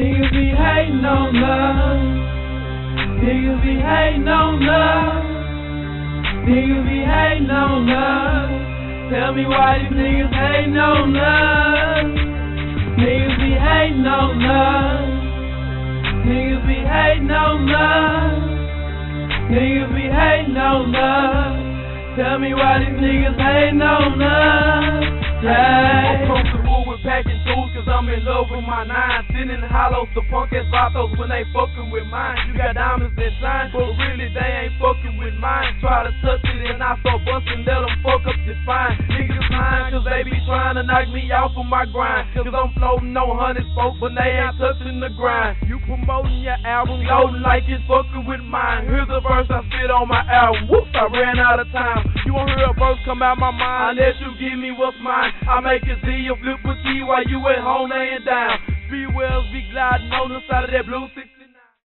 hating on love. Niggas be hating on love. Niggas be hating on love. Tell me why these niggas hating on love. Niggas be hating on love. Niggas be hating on love. Niggas be hating on love. Tell me why these niggas hating on love. With my nine. Sitting hollows, the punk ass vatos when they fucking with mine. You got diamonds that shine, but really they ain't fucking with mine. Try to touch it and I start busting, let them fuck up your spine. Niggas cause they be trying to knock me off of my grind. Cause I'm floating on hundred folks, but they ain't touching the grind. You promoting your album, loading like it's fucking with mine. Here's the verse I spit on my album. Whoops, I ran out of time. You won't hear a verse come out my mind unless you give me what's mine. I make a Z, a flip a key while you at home laying down. Speedwells be gliding on the side of that blue six